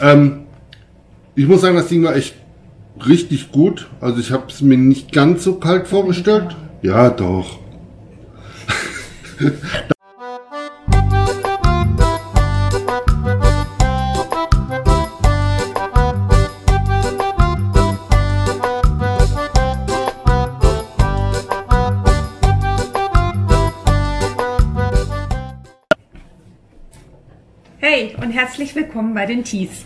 Ähm, ich muss sagen, das Ding war echt richtig gut. Also ich habe es mir nicht ganz so kalt vorgestellt. Ja, doch. Hey und herzlich willkommen bei den Tees.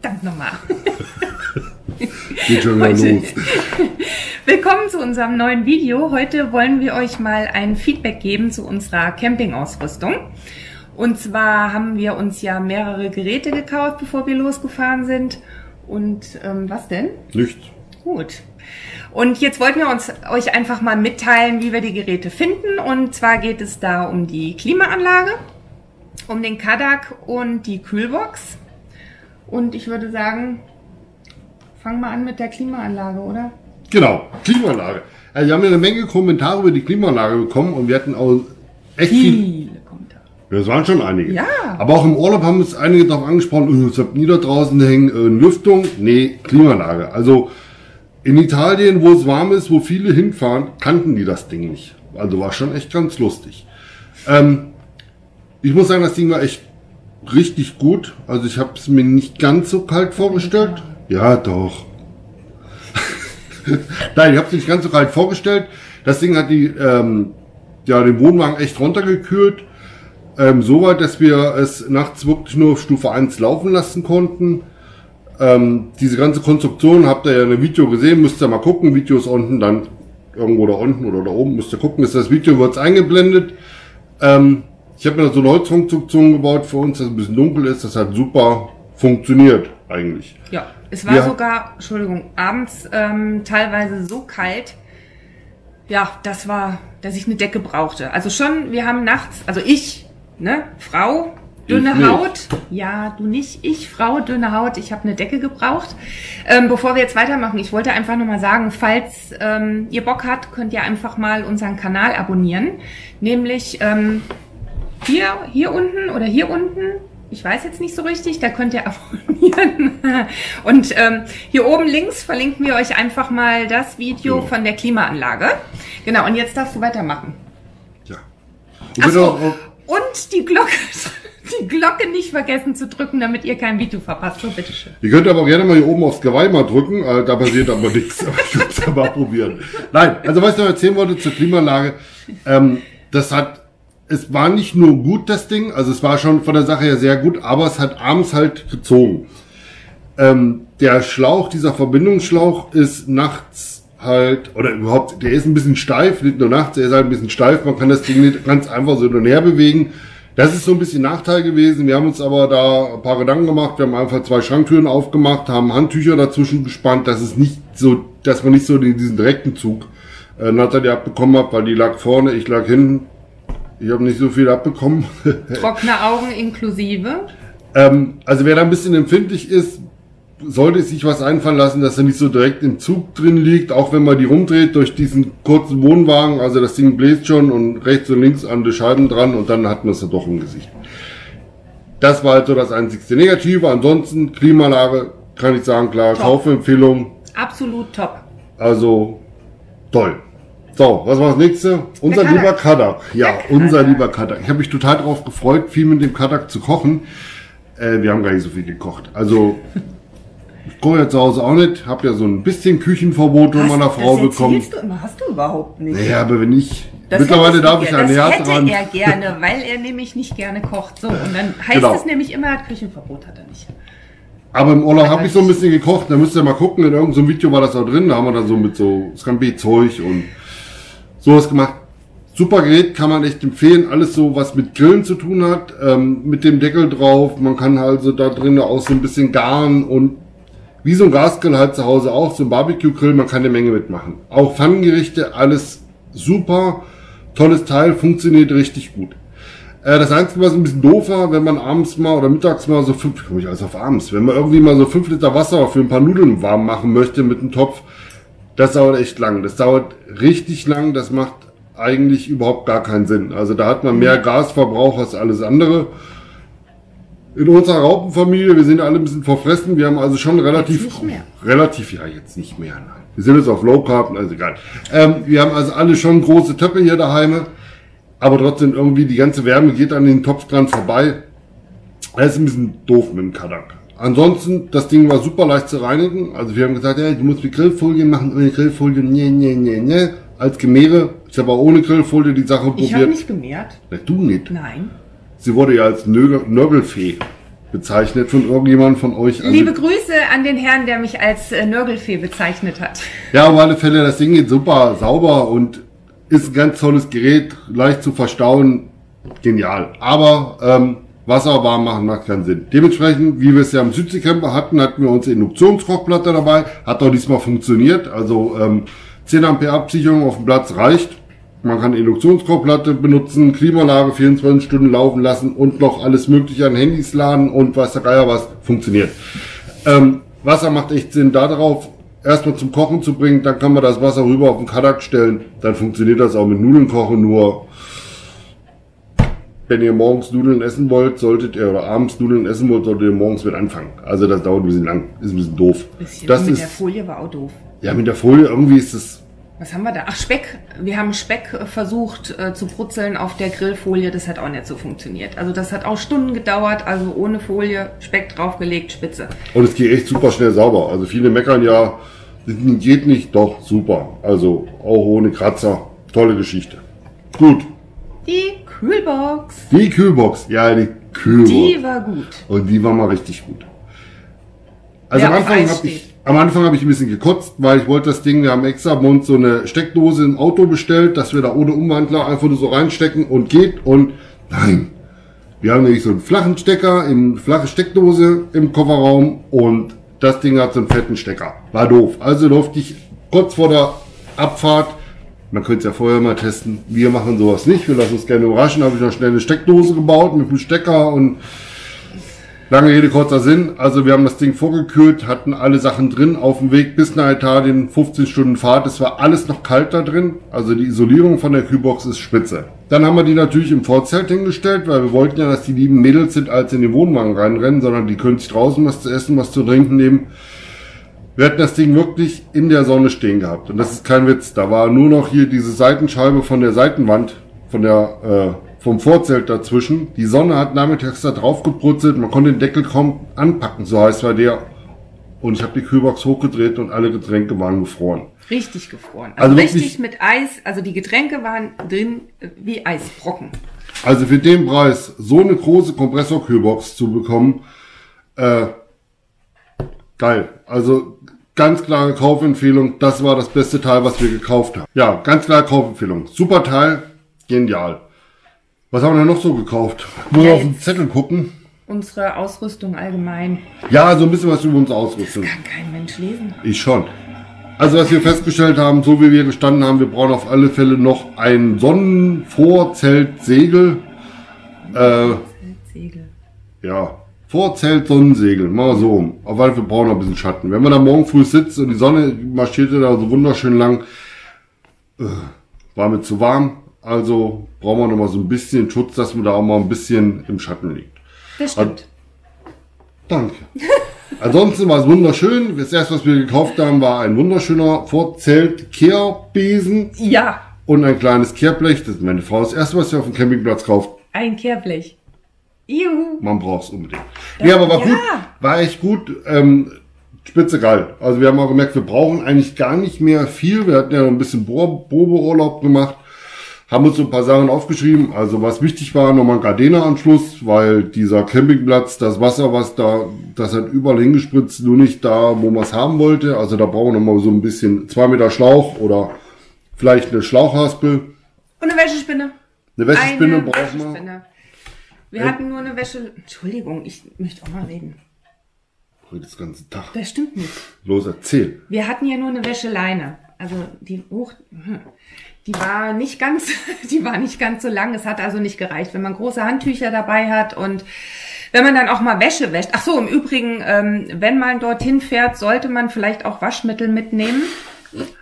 Dank nochmal. Geht schon wieder los. Willkommen zu unserem neuen Video. Heute wollen wir euch mal ein Feedback geben zu unserer Campingausrüstung. Und zwar haben wir uns ja mehrere Geräte gekauft, bevor wir losgefahren sind. Und ähm, was denn? Nicht. Gut. Und jetzt wollten wir uns euch einfach mal mitteilen, wie wir die Geräte finden. Und zwar geht es da um die Klimaanlage, um den Kadak und die Kühlbox. Und ich würde sagen, fangen wir an mit der Klimaanlage, oder? Genau, Klimaanlage. Also wir haben ja eine Menge Kommentare über die Klimaanlage bekommen und wir hatten auch echt viel. Viele Kommentare. Das waren schon einige. Ja. Aber auch im Urlaub haben uns einige darauf angesprochen, äh, es habt nie da draußen hängen, äh, Lüftung. Nee, Klimaanlage. Also in Italien, wo es warm ist, wo viele hinfahren, kannten die das Ding nicht. Also war schon echt ganz lustig. Ähm, ich muss sagen, das Ding war echt richtig gut. Also ich habe es mir nicht ganz so kalt vorgestellt. Ja, doch. Nein, ich habe es nicht ganz so kalt vorgestellt. Das Ding hat die, ähm, ja, den Wohnwagen echt runtergekühlt. Ähm, Soweit, dass wir es nachts wirklich nur auf Stufe 1 laufen lassen konnten. Ähm, diese ganze Konstruktion habt ihr ja in einem Video gesehen, müsst ihr mal gucken. Video ist unten dann irgendwo da unten oder da oben, müsst ihr gucken, ist das Video, wird's eingeblendet. Ähm, ich habe mir so eine Holzkonstruktion gebaut für uns, dass es ein bisschen dunkel ist. Das hat super funktioniert eigentlich. Ja, es war Ja. sogar, Entschuldigung, abends ähm, teilweise so kalt, ja, das war, dass ich eine Decke brauchte. Also schon, wir haben nachts, also ich, ne, Frau, dünne. Haut, ja, du nicht, ich, Frau, dünne Haut, ich habe eine Decke gebraucht. Ähm, bevor wir jetzt weitermachen, ich wollte einfach nochmal sagen, falls ähm, ihr Bock habt, könnt ihr einfach mal unseren Kanal abonnieren, nämlich ähm, hier, hier unten oder hier unten. Ich weiß jetzt nicht so richtig, da könnt ihr abonnieren. Und ähm, hier oben links verlinken wir euch einfach mal das Video Genau. von der Klimaanlage. Genau, und jetzt darfst du weitermachen. Ja. Und so, auch, auch, und die Glocke, die Glocke nicht vergessen zu drücken, damit ihr kein Video verpasst. So, bitteschön. Ihr könnt aber gerne mal hier oben aufs Geweih mal drücken, äh, da passiert aber nichts. Aber ich würde es mal probieren. Nein, also was ich noch erzählen wollte zur Klimaanlage, ähm, das hat, es war nicht nur gut, das Ding, also es war schon von der Sache her sehr gut, aber es hat abends halt gezogen. Ähm, der Schlauch, dieser Verbindungsschlauch ist nachts halt, oder überhaupt, der ist ein bisschen steif, nicht nur nachts, er ist halt ein bisschen steif, man kann das Ding nicht ganz einfach so hin und her bewegen. Das ist so ein bisschen Nachteil gewesen. Wir haben uns aber da ein paar Gedanken gemacht. Wir haben einfach zwei Schranktüren aufgemacht, haben Handtücher dazwischen gespannt, dass es nicht so, dass man nicht so diesen direkten Zug äh, Natalie abbekommen hat, weil die lag vorne, ich lag hinten. Ich habe nicht so viel abbekommen. Trockene Augen inklusive. Ähm, also wer da ein bisschen empfindlich ist, sollte sich was einfallen lassen, dass er nicht so direkt im Zug drin liegt, auch wenn man die rumdreht durch diesen kurzen Wohnwagen. Also das Ding bläst schon und rechts und links an die Scheiben dran und dann hat man es ja doch im Gesicht. Das war halt so das einzigste Negative. Ansonsten Klimaanlage kann ich sagen, klar, Top. Kaufempfehlung. Absolut top. Also toll. So, was war das nächste? Unser Kadak. lieber Kadak. Ja, Der unser Kadak. lieber Kadak. Ich habe mich total darauf gefreut, viel mit dem Kadak zu kochen. Äh, wir haben gar nicht so viel gekocht. Also ich koche ja zu Hause auch nicht. Habe ja so ein bisschen Küchenverbot von meiner Frau das bekommen. du immer, hast du überhaupt nicht. Naja, aber wenn ich Das mittlerweile darf ich ein Das Herz hätte dran. er gerne, weil er nämlich nicht gerne kocht. So, und dann heißt Genau. es nämlich immer, Küchenverbot hat er nicht. Aber im Urlaub habe ich so ein bisschen gekocht. Da müsst ihr mal gucken. In irgendeinem Video war das auch drin. Da haben wir dann so mit so Scampi-Zeug und sowas gemacht. Super Gerät, kann man echt empfehlen. Alles so, was mit Grillen zu tun hat. Ähm, mit dem Deckel drauf. Man kann also da drinnen auch so ein bisschen garen und wie so ein Gasgrill halt zu Hause auch. So ein Barbecue-Grill, man kann eine Menge mitmachen. Auch Pfannengerichte, alles super. Tolles Teil, funktioniert richtig gut. Äh, Das Einzige, was ein bisschen doof war, wenn man abends mal oder mittags mal so fünf, komme ich alles auf abends, wenn man irgendwie mal so fünf Liter Wasser für ein paar Nudeln warm machen möchte mit einem Topf, das dauert echt lang. Das dauert richtig lang, das macht eigentlich überhaupt gar keinen Sinn. Also da hat man mehr Gasverbrauch als alles andere. in unserer Raupenfamilie, wir sind alle ein bisschen verfressen, wir haben also schon relativ, nicht mehr. relativ, ja, jetzt nicht mehr, nein. Wir sind jetzt auf Low Carb, also egal. Ähm, wir haben also alle schon große Töpfe hier daheim, aber trotzdem irgendwie die ganze Wärme geht an den Topf dran vorbei. Das ist ein bisschen doof mit dem Kadak. Ansonsten, das Ding war super leicht zu reinigen. Also wir haben gesagt, ja, du musst mit Grillfolie machen, ohne Grillfolie, nee, nee, nee, nee. Als Gemehre, ich habe auch ohne Grillfolie die Sache Ich habe probiert. nicht gemehrt. Na, du nicht. Nein. Sie wurde ja als Nörgel- Nörgelfee bezeichnet von irgendjemandem von euch. Also, Liebe Grüße an den Herrn, der mich als äh, Nörgelfee bezeichnet hat. ja, auf alle Fälle, das Ding geht super sauber und ist ein ganz tolles Gerät, leicht zu verstauen, genial. Aber ähm, Wasser warm machen macht keinen Sinn. Dementsprechend, wie wir es ja im Südseecamper hatten, hatten wir unsere Induktionskochplatte dabei. Hat auch diesmal funktioniert. Also ähm, 10 Ampere Absicherung auf dem Platz reicht. Man kann Induktionskochplatte benutzen, Klimaanlage 24 Stunden laufen lassen und noch alles mögliche an Handys laden und was der Geier was funktioniert. Ähm, Wasser macht echt Sinn, da darauf erstmal zum Kochen zu bringen, dann kann man das Wasser rüber auf den Kadak stellen, dann funktioniert das auch mit Nudeln kochen, nur wenn ihr morgens Nudeln essen wollt, solltet ihr, oder abends Nudeln essen wollt, solltet ihr morgens mit anfangen. Also das dauert ein bisschen lang, ist ein bisschen doof. Bisschen. Das mit ist, der Folie war auch doof. ja, mit der Folie irgendwie ist es, Was haben wir da? Ach, Speck. Wir haben Speck äh, versucht äh, zu brutzeln auf der Grillfolie. Das hat auch nicht so funktioniert. Also das hat auch Stunden gedauert. Also ohne Folie, Speck draufgelegt, Spitze. und es geht echt super schnell sauber. Also viele meckern ja, geht nicht, doch, super. Also auch ohne Kratzer, tolle Geschichte. Gut, Die Kühlbox. die Kühlbox, ja, die Kühlbox. Die war gut. Und die war mal richtig gut. Also Wer am Anfang habe ich, am Anfang habe ich ein bisschen gekotzt, weil ich wollte das Ding, wir haben extra uns so eine Steckdose im Auto bestellt, dass wir da ohne Umwandler einfach nur so reinstecken und geht und nein. Wir haben nämlich so einen flachen Stecker, eine flache Steckdose im Kofferraum und das Ding hat so einen fetten Stecker. War doof. Also durfte ich kurz vor der Abfahrt, man könnte es ja vorher mal testen, wir machen sowas nicht, wir lassen uns gerne überraschen, habe ich noch schnell eine Steckdose gebaut mit einem Stecker und Lange Rede, kurzer Sinn. Also wir haben das Ding vorgekühlt, hatten alle Sachen drin auf dem Weg bis nach Italien, 15 Stunden Fahrt. Es war alles noch kalt da drin. Also die Isolierung von der Kühlbox ist spitze. Dann haben wir die natürlich im Vorzelt hingestellt, weil wir wollten ja, dass die lieben Mädels sind, als in den Wohnwagen reinrennen, sondern die können sich draußen was zu essen, was zu trinken nehmen. Wir hatten das Ding wirklich in der Sonne stehen gehabt. Und das ist kein Witz. Da war nur noch hier diese Seitenscheibe von der Seitenwand, von der, äh, vom Vorzelt dazwischen. Die Sonne hat nachmittags da drauf gebrutzelt. Man konnte den Deckel kaum anpacken, so heiß war der. Und ich habe die Kühlbox hochgedreht und alle Getränke waren gefroren. Richtig gefroren. Also Also, richtig mit Eis. Also die Getränke waren drin wie Eisbrocken. Also für den Preis so eine große Kompressorkühlbox zu bekommen, äh, geil. Also ganz klare Kaufempfehlung. Das war das beste Teil, was wir gekauft haben. Ja, ganz klare Kaufempfehlung. Super Teil, genial. Was haben wir denn noch so gekauft? Muss auf den Zettel gucken. Unsere Ausrüstung allgemein Ja, so ein bisschen was über uns ausrüsten. kann kein Mensch lesen. Ich schon. Also was wir festgestellt haben, so wie wir gestanden haben, wir brauchen auf alle Fälle noch ein Sonnenvorzelt-Segel. Äh, Segel. Ja, Vorzelt, Sonnensegel, mal so. Auf alle Fälle brauchen wir ein bisschen Schatten. Wenn man da morgen früh sitzt und die Sonne marschierte da so wunderschön lang, äh, war mir zu warm. Also brauchen wir noch mal so ein bisschen Schutz, dass man da auch mal ein bisschen im Schatten liegt. Das stimmt. Danke. Ansonsten war es wunderschön. Das erste, was wir gekauft haben, war ein wunderschöner Vorzelt-Kehrbesen Ja, und ein kleines Kehrblech. Das ist meine Frau. Das erste, was sie auf dem Campingplatz kauft. ein Kehrblech. Juhu. Man braucht es unbedingt. Nee, aber war Ja. gut. War echt gut. Ähm, spitze geil. Also wir haben auch gemerkt, wir brauchen eigentlich gar nicht mehr viel. Wir hatten ja noch ein bisschen Probeurlaub gemacht. Haben uns so ein paar Sachen aufgeschrieben. Also was wichtig war, nochmal ein Gardena-Anschluss, weil dieser Campingplatz, das Wasser, was da, das hat überall hingespritzt, nur nicht da, wo man es haben wollte. Also da brauchen wir nochmal so ein bisschen zwei Meter Schlauch oder vielleicht eine Schlauchhaspel. Und eine Wäschespinne. Eine Wäschespinne eine brauchen wir. Wir Äh. hatten nur eine Wäsche. Entschuldigung, ich möchte auch mal reden. Heute das ganze Tag. Das stimmt nicht. Los, erzähl. Wir hatten ja nur eine Wäscheleine. Also die hoch, hm, die war nicht ganz, die war nicht ganz so lang. Es hat also nicht gereicht, wenn man große Handtücher dabei hat und wenn man dann auch mal Wäsche wäscht. Ach so, im Übrigen, ähm, wenn man dorthin fährt, sollte man vielleicht auch Waschmittel mitnehmen.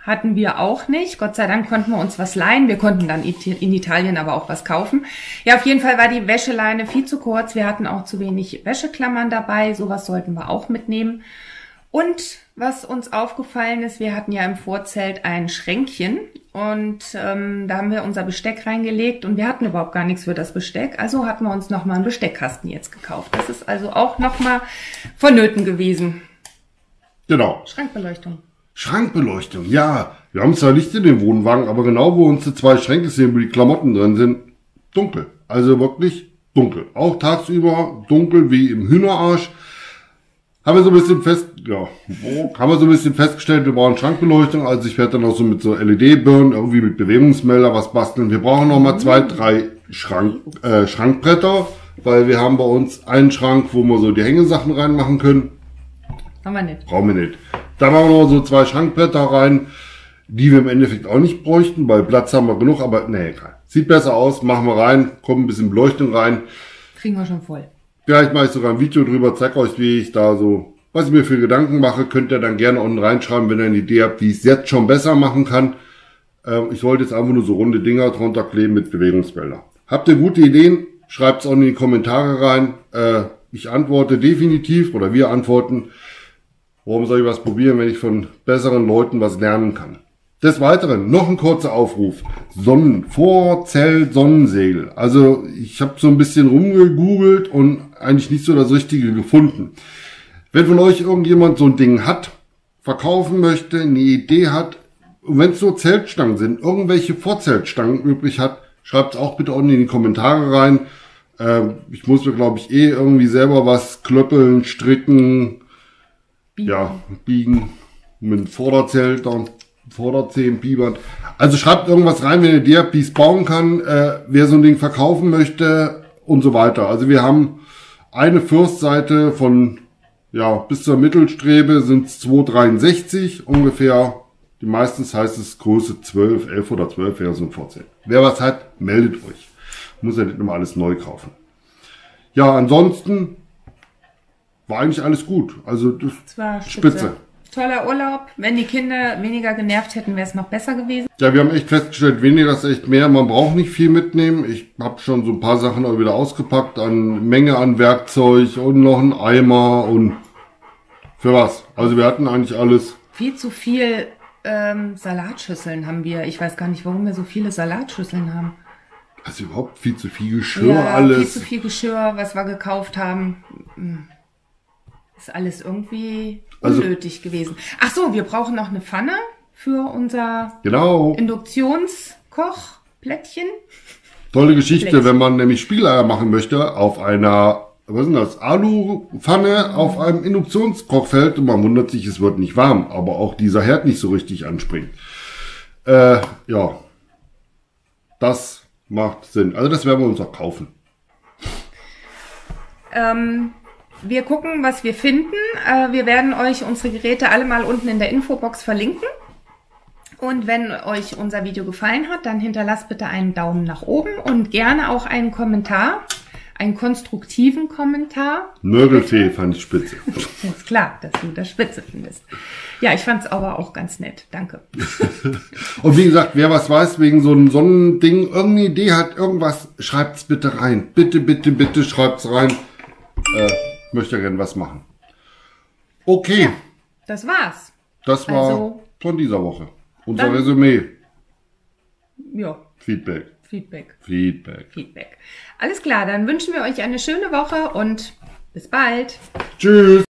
Hatten wir auch nicht. Gott sei Dank konnten wir uns was leihen. Wir konnten dann in Italien aber auch was kaufen. Ja, auf jeden Fall war die Wäscheleine viel zu kurz. Wir hatten auch zu wenig Wäscheklammern dabei. Sowas sollten wir auch mitnehmen. Und was uns aufgefallen ist, wir hatten ja im Vorzelt ein Schränkchen und ähm, da haben wir unser Besteck reingelegt und wir hatten überhaupt gar nichts für das Besteck. Also hatten wir uns nochmal einen Besteckkasten jetzt gekauft. Das ist also auch nochmal vonnöten gewesen. Genau. Schrankbeleuchtung. Schrankbeleuchtung, ja. Wir haben zwar Licht in dem Wohnwagen, aber genau wo unsere zwei Schränke sehen, wo die Klamotten drin sind, dunkel. Also wirklich dunkel. Auch tagsüber dunkel wie im Hühnerarsch. Haben wir so ein bisschen fest, ja, haben wir so ein bisschen festgestellt, wir brauchen Schrankbeleuchtung. Also ich werde dann auch so mit so LED-Birnen, irgendwie mit Bewegungsmelder was basteln. Wir brauchen noch mal zwei, drei Schrank, äh, Schrankbretter, weil wir haben bei uns einen Schrank, wo wir so die Hängesachen reinmachen können. Haben wir nicht. Brauchen wir nicht. Da machen wir noch so zwei Schrankbretter rein, die wir im Endeffekt auch nicht bräuchten, weil Platz haben wir genug, aber nee, egal. Sieht besser aus, machen wir rein, kommt ein bisschen Beleuchtung rein. Kriegen wir schon voll. Vielleicht mache ich sogar ein Video drüber, zeig euch, wie ich da so, was ich mir für Gedanken mache, könnt ihr dann gerne unten reinschreiben, wenn ihr eine Idee habt, wie ich es jetzt schon besser machen kann. Ähm, ich wollte jetzt einfach nur so runde Dinger drunter kleben mit Bewegungsbänder. Habt ihr gute Ideen? Schreibt es auch in die Kommentare rein. Äh, ich antworte definitiv oder wir antworten. Warum soll ich was probieren, wenn ich von besseren Leuten was lernen kann? Des Weiteren noch ein kurzer Aufruf. Sonnen, Vorzelt Sonnensegel. Also ich habe so ein bisschen rumgegoogelt und eigentlich nicht so das Richtige gefunden. Wenn von euch irgendjemand so ein Ding hat, verkaufen möchte, eine Idee hat, wenn es so Zeltstangen sind, irgendwelche Vorzeltstangen übrig hat, schreibt es auch bitte unten in die Kommentare rein. Äh, ich muss mir, glaube ich, eh irgendwie selber was klöppeln, stricken, biegen. ja, biegen mit Vorderzelt und Vorderzehen, Bibern. Also schreibt irgendwas rein, wenn ihr es bauen kann, äh, wer so ein Ding verkaufen möchte und so weiter. Also wir haben eine Fürstseite von ja bis zur Mittelstrebe sind es 263 ungefähr. Die meistens heißt es Größe 12, 11 oder 12 wäre so ein 14. Wer was hat, meldet euch. Muss ja nicht immer alles neu kaufen. Ja, ansonsten war eigentlich alles gut. Also das, Das war spitze. spitze. Toller Urlaub. Wenn die Kinder weniger genervt hätten, wäre es noch besser gewesen. Ja, wir haben echt festgestellt, weniger ist echt mehr. Man braucht nicht viel mitnehmen. Ich habe schon so ein paar Sachen auch wieder ausgepackt an Menge an Werkzeug und noch ein Eimer und für was. Also wir hatten eigentlich alles. Viel zu viel ähm, Salatschüsseln haben wir. Ich weiß gar nicht, warum wir so viele Salatschüsseln haben. Also überhaupt viel zu viel Geschirr, alles. viel zu viel Geschirr, was wir gekauft haben. Ist alles irgendwie Also- unnötig gewesen. Ach so, wir brauchen noch eine Pfanne für unser Genau. Induktionskochplättchen. Tolle Geschichte, Flex. wenn man nämlich Spieleier machen möchte auf einer, was ist das, Alupfanne auf einem Induktionskochfeld und man wundert sich, es wird nicht warm, aber auch dieser Herd nicht so richtig anspringt. Äh, ja. Das macht Sinn. Also das werden wir uns auch kaufen. Ähm, wir gucken, was wir finden. Äh, wir werden euch unsere Geräte alle mal unten in der Infobox verlinken. Und wenn euch unser Video gefallen hat, dann hinterlasst bitte einen Daumen nach oben und gerne auch einen Kommentar, einen konstruktiven Kommentar. Nörgelfee fand ich spitze. Ist klar, dass du das spitze findest. Ja, ich fand's aber auch ganz nett. Danke. Und wie gesagt, wer was weiß wegen so einem Sonnending, irgendeine Idee hat, irgendwas, schreibt's bitte rein. Bitte, bitte, bitte schreibt's rein. Äh, möchte gerne was machen. Okay, Das war's. das war Also- von dieser Woche. Unser Dann- Resümee. Ja, Feedback. Feedback, Feedback. Feedback. Alles klar, dann wünschen wir euch eine schöne Woche und bis bald. Tschüss.